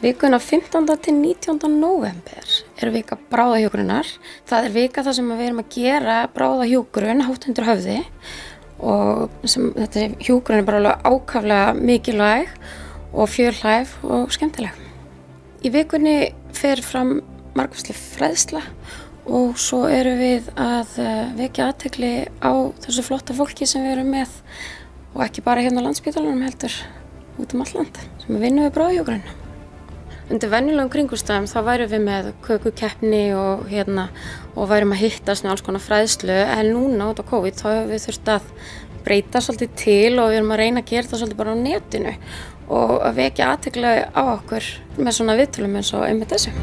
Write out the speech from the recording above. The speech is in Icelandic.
Vikuna 15. til 19. november er vika bráðahjókurinnar. Það er vika þar sem við erum að gera bráðahjókurinn hátt undir höfði og sem, þetta hjókurinn er bara alveg ákaflega mikilvæg og fjörlæf og skemmtileg. Í vikunni fer fram margværsli fræðsla og svo eru við að eh, vekja aðtekli á þessu flotta fólki sem við erum með og ekki bara hérna á landsbytalanum heldur út um alland sem við vinnum við bráðahjókurinn. Undir venjulegum kringustæðum þá værum við með kökukeppni og, hérna, og værum að hittast með alls konar fræðslu en núna út á COVID þá hefur við þurft að breyta svolítið til og við erum að reyna að gera það svolítið bara á netinu og að vekja aðteglega á okkur með svona viðtölum eins og einmitt þessu.